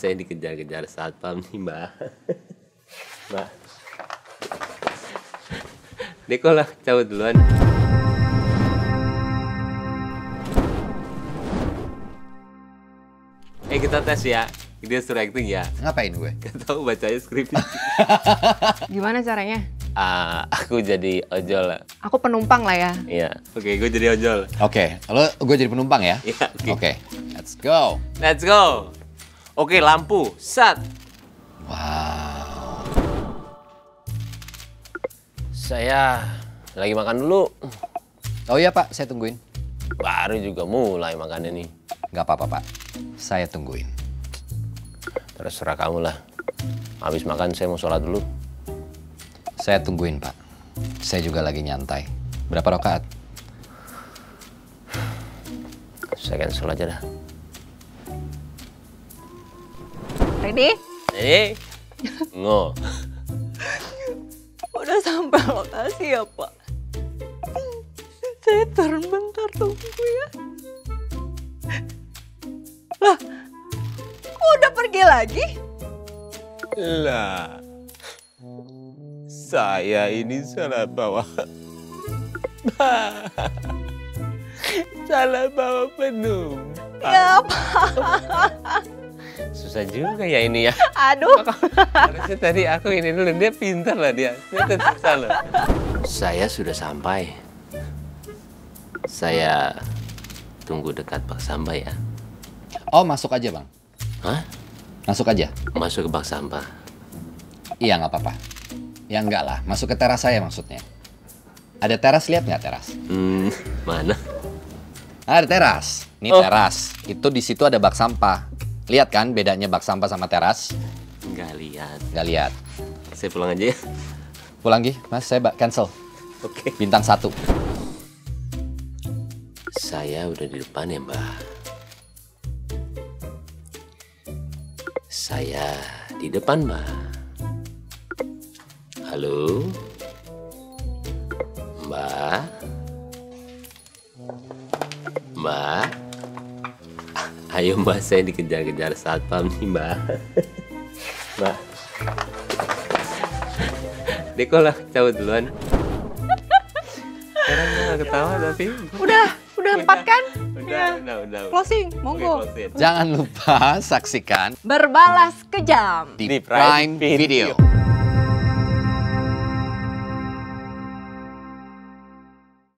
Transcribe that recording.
Saya dikejar-kejar satpam nih mbak. mbak. Deko lah cabut duluan. Eh kita tes ya. Dia suruh acting ya. Ngapain gue? Gak tahu bacanya skripnya. Gimana caranya? Ah, aku jadi ojol. Aku penumpang lah ya. Iya. Oke, gue jadi ojol. Oke, lo gue jadi penumpang ya? Iya, oke. Oke, let's go. Let's go. Oke, lampu. Sat. Wow. Saya lagi makan dulu. Oh iya pak, saya tungguin. Baru juga mulai makan ini. Gak apa-apa pak, saya tungguin. Terserah kamu lah. Habis makan saya mau sholat dulu. Saya tungguin pak. Saya juga lagi nyantai. Berapa rakaat? Saya cancel aja dah. Ready? Eh, ngo. Udah sampai lokasi ya, Pak. Saya turun bentar tunggu ya. Lah, kok udah pergi lagi? Lah, saya ini salah bawa. salah bawa penumpang. Ya, Pak. Susah juga ya ini ya. Aduh. Harusnya tadi aku ini dulu, dia pintar lah dia. Dia tetap salah. Saya sudah sampai. Saya tunggu dekat bak sampah ya. Oh masuk aja bang. Hah? Masuk aja. Masuk ke bak sampah. Iya nggak apa-apa. Ya enggak lah, masuk ke teras saya maksudnya. Ada teras, lihat nggak teras? Hmm, mana? Ada teras. Ini Oh. teras. Itu di situ ada bak sampah. Lihat kan bedanya bak sampah sama teras? Nggak lihat. Nggak lihat. Saya pulang aja ya. Pulang Gi, mas saya bak cancel. Oke. Bintang satu. Saya udah di depan ya, Mbak. Saya di depan, Mbak. Halo? Mbak? Ayo, Mbak, saya dikejar-kejar satpam nih, Mbak. Mbak. Deko lah, cabut duluan. Sekarang gue gak ketawa tapi Udah, udah empat kan? Udah, Ya. udah, udah. Closing, Oke, monggo. close it. Jangan lupa saksikan Berbalas kejam. di Di Prime Prime Video. Video.